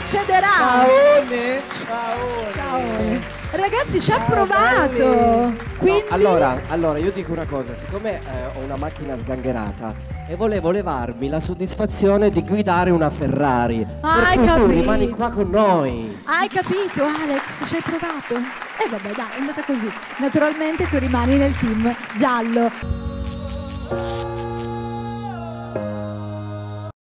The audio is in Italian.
succederà. Ciaone, ciaone. ciaone. Ragazzi, ci ha Ciao, provato. Quindi No, allora, allora, io dico una cosa, siccome eh, ho una macchina sgangherata e volevo levarmi la soddisfazione di guidare una Ferrari. Ah, hai tu capito. rimani qua con noi. Hai capito, Alex? Ci hai provato? E vabbè, dai, è andata così. Naturalmente tu rimani nel team giallo.